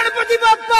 Ganapati Bappa